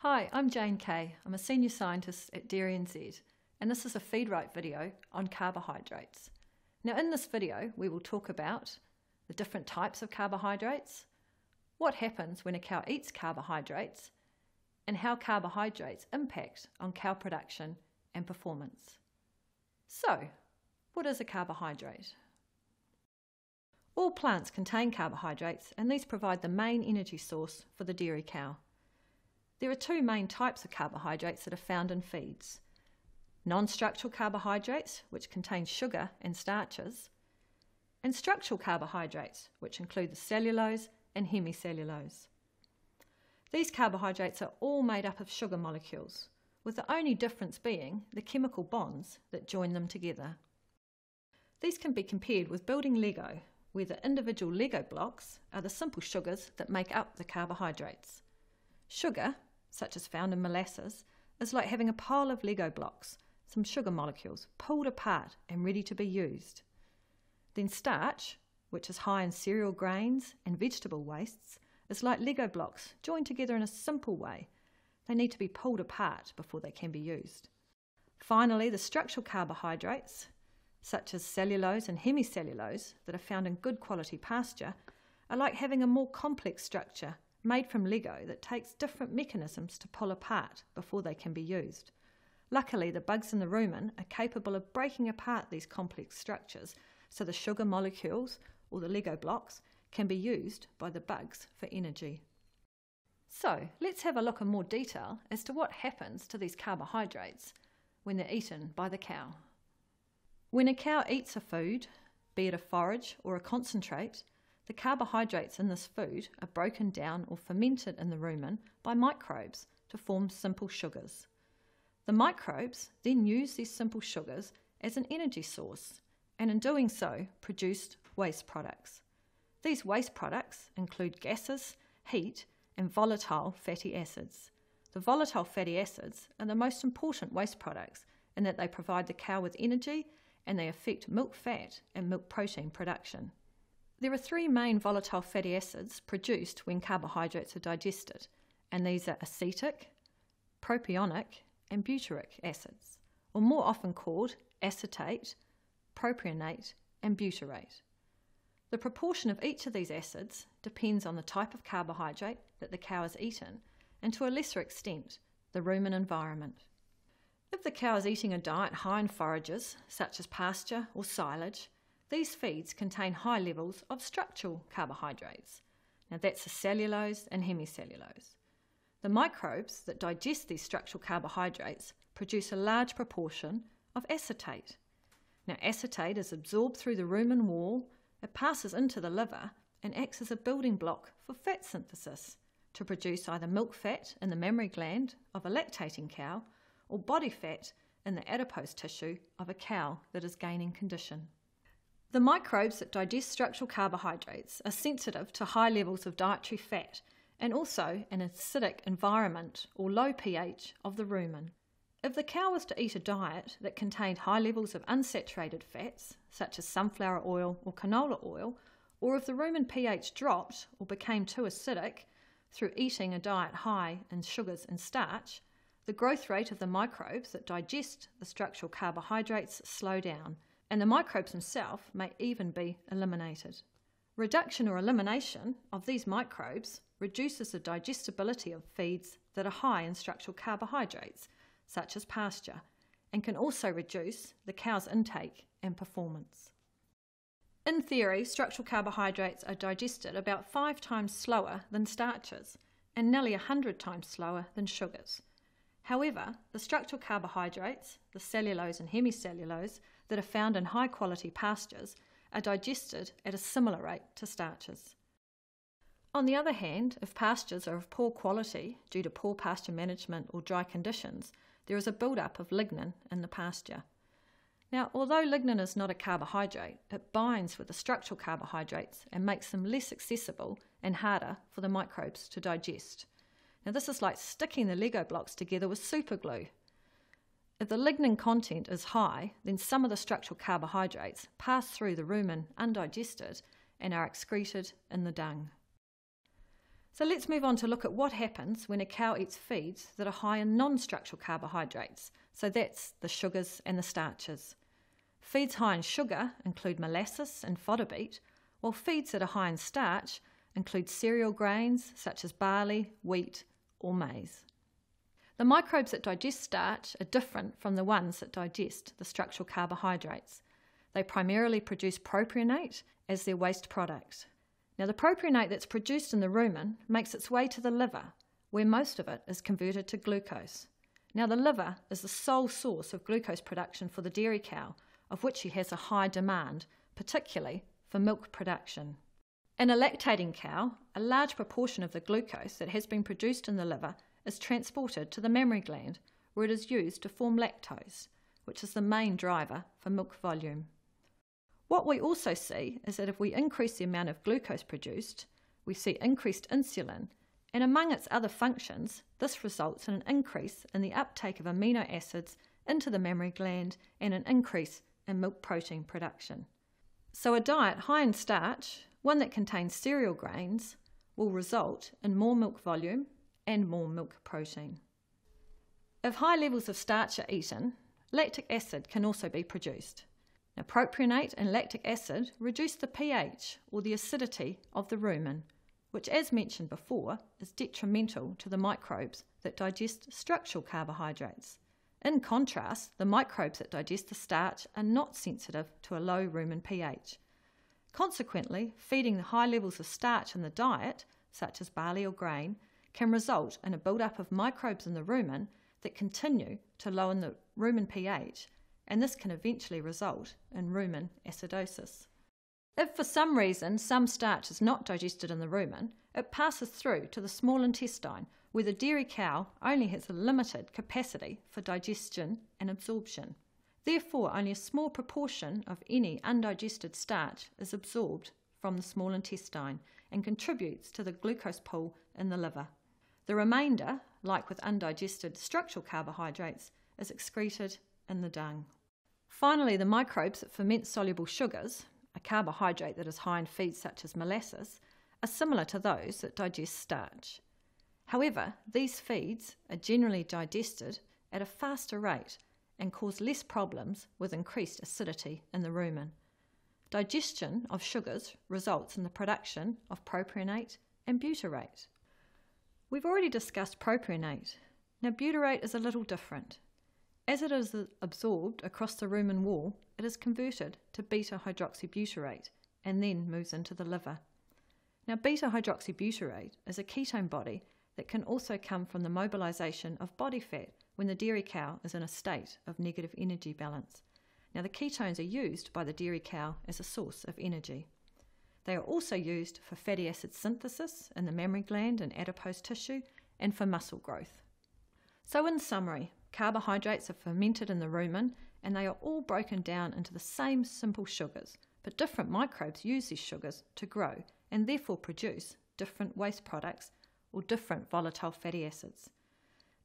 Hi, I'm Jane Kay. I'm a senior scientist at DairyNZ, and this is a feed FeedRight video on carbohydrates. Now, in this video, we will talk about the different types of carbohydrates, what happens when a cow eats carbohydrates, and how carbohydrates impact on cow production and performance. So, what is a carbohydrate? All plants contain carbohydrates, and these provide the main energy source for the dairy cow. There are two main types of carbohydrates that are found in feeds non structural carbohydrates, which contain sugar and starches, and structural carbohydrates, which include the cellulose and hemicellulose. These carbohydrates are all made up of sugar molecules, with the only difference being the chemical bonds that join them together. These can be compared with building Lego, where the individual Lego blocks are the simple sugars that make up the carbohydrates. Sugar, such as found in molasses, is like having a pile of Lego blocks, some sugar molecules, pulled apart and ready to be used. Then starch, which is high in cereal grains and vegetable wastes, is like Lego blocks joined together in a simple way. They need to be pulled apart before they can be used. Finally, the structural carbohydrates, such as cellulose and hemicellulose, that are found in good quality pasture, are like having a more complex structure made from Lego that takes different mechanisms to pull apart before they can be used. Luckily, the bugs in the rumen are capable of breaking apart these complex structures so the sugar molecules, or the Lego blocks, can be used by the bugs for energy. So, let's have a look in more detail as to what happens to these carbohydrates when they're eaten by the cow. When a cow eats a food, be it a forage or a concentrate, the carbohydrates in this food are broken down or fermented in the rumen by microbes to form simple sugars. The microbes then use these simple sugars as an energy source and in doing so produced waste products. These waste products include gases, heat, and volatile fatty acids. The volatile fatty acids are the most important waste products in that they provide the cow with energy and they affect milk fat and milk protein production. There are three main volatile fatty acids produced when carbohydrates are digested, and these are acetic, propionic, and butyric acids, or more often called acetate, propionate, and butyrate. The proportion of each of these acids depends on the type of carbohydrate that the cow has eaten, and to a lesser extent, the rumen environment. If the cow is eating a diet high in forages, such as pasture or silage, these feeds contain high levels of structural carbohydrates. Now that's the cellulose and hemicellulose. The microbes that digest these structural carbohydrates produce a large proportion of acetate. Now acetate is absorbed through the rumen wall, it passes into the liver and acts as a building block for fat synthesis to produce either milk fat in the mammary gland of a lactating cow or body fat in the adipose tissue of a cow that is gaining condition. The microbes that digest structural carbohydrates are sensitive to high levels of dietary fat and also an acidic environment or low pH of the rumen. If the cow was to eat a diet that contained high levels of unsaturated fats, such as sunflower oil or canola oil, or if the rumen pH dropped or became too acidic through eating a diet high in sugars and starch, the growth rate of the microbes that digest the structural carbohydrates slow down, and the microbes themselves may even be eliminated. Reduction or elimination of these microbes reduces the digestibility of feeds that are high in structural carbohydrates, such as pasture, and can also reduce the cow's intake and performance. In theory, structural carbohydrates are digested about five times slower than starches and nearly a hundred times slower than sugars. However, the structural carbohydrates, the cellulose and hemicellulose, that are found in high quality pastures are digested at a similar rate to starches. On the other hand, if pastures are of poor quality due to poor pasture management or dry conditions, there is a build-up of lignin in the pasture. Now, although lignin is not a carbohydrate, it binds with the structural carbohydrates and makes them less accessible and harder for the microbes to digest. Now this is like sticking the Lego blocks together with super glue. If the lignin content is high, then some of the structural carbohydrates pass through the rumen undigested and are excreted in the dung. So let's move on to look at what happens when a cow eats feeds that are high in non structural carbohydrates. So that's the sugars and the starches. Feeds high in sugar include molasses and fodder beet, while feeds that are high in starch include cereal grains such as barley, wheat, or maize. The microbes that digest starch are different from the ones that digest the structural carbohydrates. They primarily produce propionate as their waste product. Now, the propionate that's produced in the rumen makes its way to the liver, where most of it is converted to glucose. Now, the liver is the sole source of glucose production for the dairy cow, of which she has a high demand, particularly for milk production. In a lactating cow, a large proportion of the glucose that has been produced in the liver is transported to the mammary gland, where it is used to form lactose, which is the main driver for milk volume. What we also see is that if we increase the amount of glucose produced, we see increased insulin, and among its other functions, this results in an increase in the uptake of amino acids into the mammary gland and an increase in milk protein production. So, a diet high in starch, one that contains cereal grains, will result in more milk volume and more milk protein. If high levels of starch are eaten, lactic acid can also be produced. Now, propionate and lactic acid reduce the pH or the acidity of the rumen, which, as mentioned before, is detrimental to the microbes that digest structural carbohydrates. In contrast, the microbes that digest the starch are not sensitive to a low rumen pH. Consequently, feeding the high levels of starch in the diet, such as barley or grain, can result in a build-up of microbes in the rumen that continue to lower the rumen pH, and this can eventually result in rumen acidosis. If for some reason some starch is not digested in the rumen, it passes through to the small intestine, where the dairy cow only has a limited capacity for digestion and absorption. Therefore, only a small proportion of any undigested starch is absorbed from the small intestine and contributes to the glucose pool in the liver. The remainder, like with undigested structural carbohydrates, is excreted in the dung. Finally, the microbes that ferment soluble sugars, a carbohydrate that is high in feeds such as molasses, are similar to those that digest starch. However, these feeds are generally digested at a faster rate and cause less problems with increased acidity in the rumen. Digestion of sugars results in the production of propionate and butyrate. We've already discussed propionate. Now, butyrate is a little different. As it is absorbed across the rumen wall, it is converted to beta hydroxybutyrate and then moves into the liver. Now, beta hydroxybutyrate is a ketone body that can also come from the mobilization of body fat when the dairy cow is in a state of negative energy balance. Now, the ketones are used by the dairy cow as a source of energy. They are also used for fatty acid synthesis in the mammary gland and adipose tissue and for muscle growth. So, in summary, carbohydrates are fermented in the rumen and they are all broken down into the same simple sugars, but different microbes use these sugars to grow and therefore produce different waste products or different volatile fatty acids.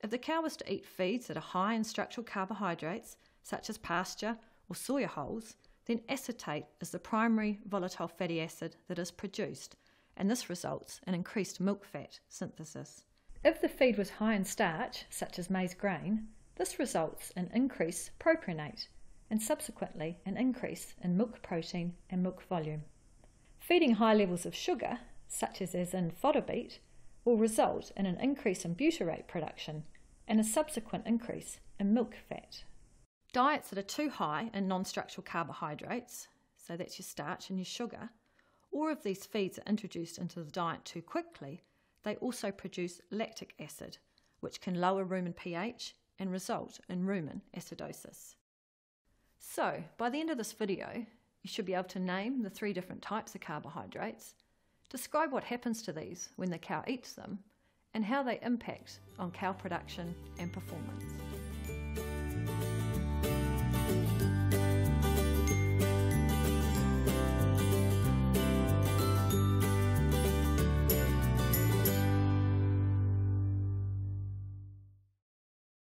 If the cow was to eat feeds that are high in structural carbohydrates, such as pasture or soya hulls, then acetate is the primary volatile fatty acid that is produced, and this results in increased milk fat synthesis. If the feed was high in starch, such as maize grain, this results in increased propionate and subsequently an increase in milk protein and milk volume. Feeding high levels of sugar, such as in fodder beet, will result in an increase in butyrate production and a subsequent increase in milk fat. Diets that are too high in non structural carbohydrates, so that's your starch and your sugar, or if these feeds are introduced into the diet too quickly, they also produce lactic acid, which can lower rumen pH and result in rumen acidosis. So, by the end of this video, you should be able to name the three different types of carbohydrates, describe what happens to these when the cow eats them, and how they impact on cow production and performance.